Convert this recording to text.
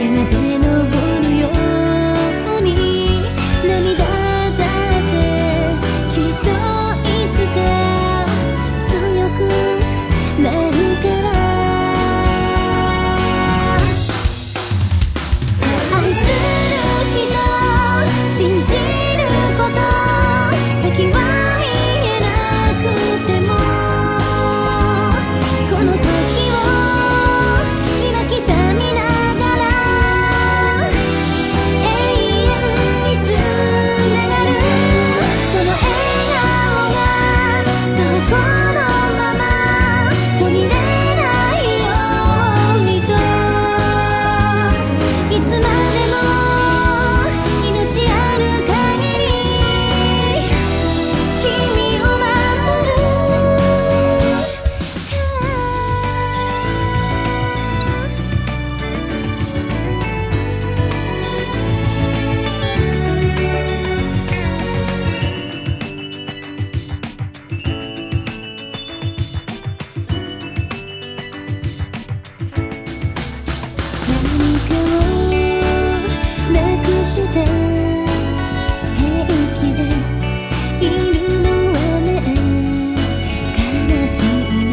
in a. see you.